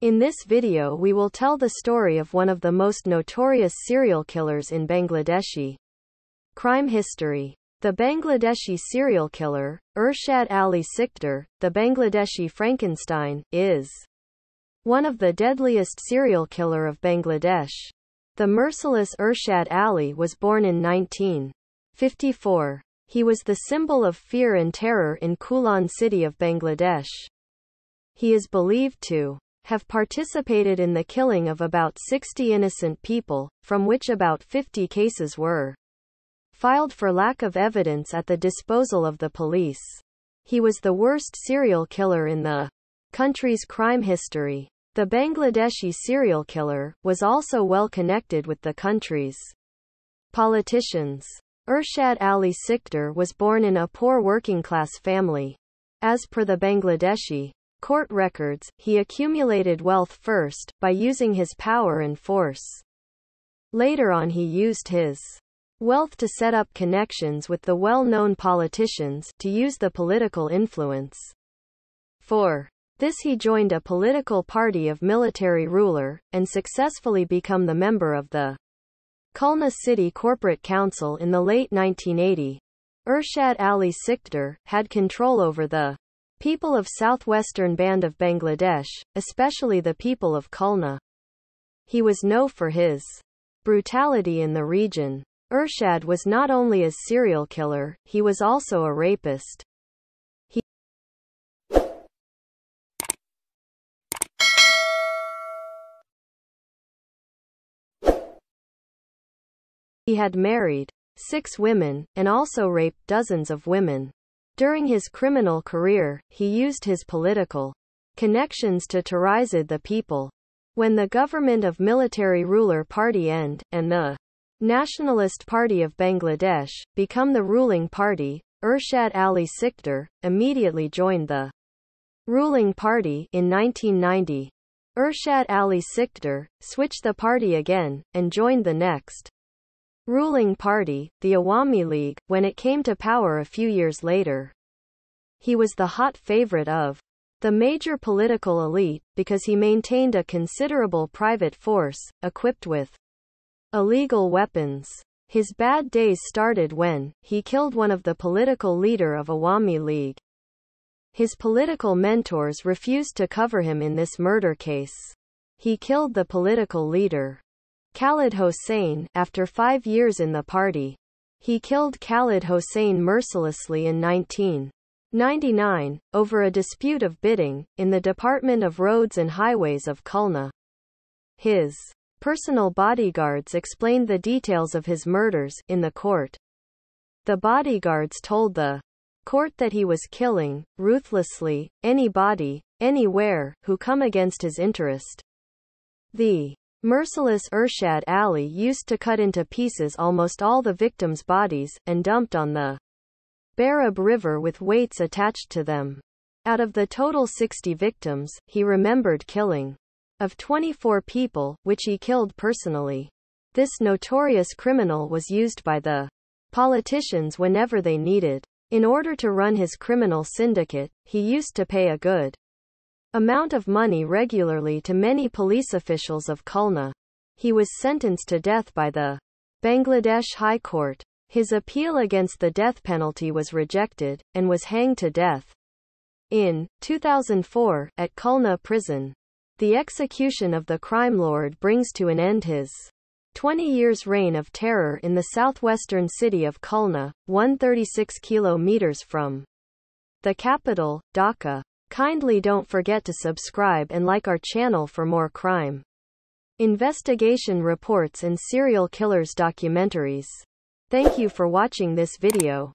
In this video we will tell the story of one of the most notorious serial killers in Bangladeshi crime history. The Bangladeshi serial killer, Ershad Ali Sikder, the Bangladeshi Frankenstein, is one of the deadliest serial killer of Bangladesh. The merciless Ershad Ali was born in 1954. He was the symbol of fear and terror in Khulan city of Bangladesh. He is believed to have participated in the killing of about 60 innocent people, from which about 50 cases were filed for lack of evidence at the disposal of the police. He was the worst serial killer in the country's crime history. The Bangladeshi serial killer was also well connected with the country's politicians. Ershad Ali Sikder was born in a poor working-class family. As per the Bangladeshi court records, he accumulated wealth first, by using his power and force. Later on he used his wealth to set up connections with the well-known politicians, to use the political influence. For this he joined a political party of military ruler, and successfully become the member of the Khulna City Corporate Council in the late 1980. Ershad Ali Sikder had control over the people of southwestern band of Bangladesh, especially the people of Khulna. He was known for his brutality in the region. Ershad was not only a serial killer, he was also a rapist. He had married six women, and also raped dozens of women. During his criminal career, he used his political connections to terrorize the people. When the government of military ruler party end, and the Nationalist Party of Bangladesh, become the ruling party, Ershad Ali Sikder, immediately joined the ruling party in 1990. Ershad Ali Sikder, switched the party again, and joined the next ruling party, the Awami League, when it came to power a few years later. He was the hot favorite of the major political elite, because he maintained a considerable private force, equipped with illegal weapons. His bad days started when he killed one of the political leader of Awami League. His political mentors refused to cover him in this murder case. He killed the political leader, Khalid Hossain, after five years in the party. He killed Khalid Hossain mercilessly in 1999, over a dispute of bidding, in the Department of Roads and Highways of Khulna. His Personal bodyguards explained the details of his murders in the court. The bodyguards told the court that he was killing, ruthlessly, anybody, anywhere, who come against his interest. The merciless Ershad Ali used to cut into pieces almost all the victims' bodies, and dumped on the Bhairab River with weights attached to them. Out of the total 60 victims, he remembered killing of 24 people, which he killed personally. This notorious criminal was used by the politicians whenever they needed. In order to run his criminal syndicate, he used to pay a good amount of money regularly to many police officials of Khulna. He was sentenced to death by the Bangladesh High Court. His appeal against the death penalty was rejected, and was hanged to death. In 2004, at Khulna prison, the execution of the crime lord brings to an end his 20 years reign of terror in the southwestern city of Khulna, 136 kilometers from the capital, Dhaka. Kindly don't forget to subscribe and like our channel for more crime investigation reports and serial killers documentaries. Thank you for watching this video.